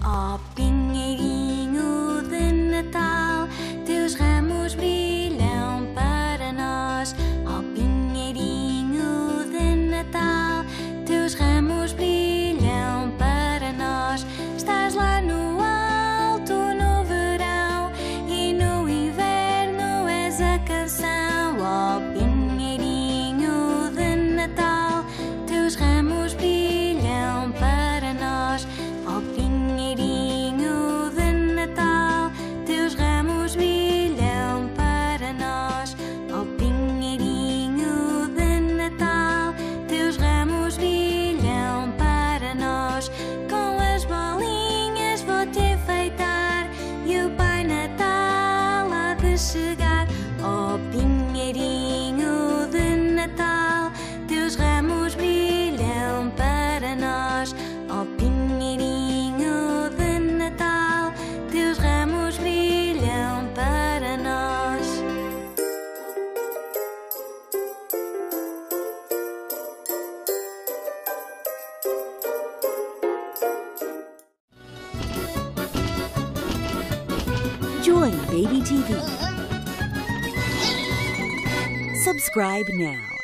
啊冰是 Join Baby TV. Subscribe now.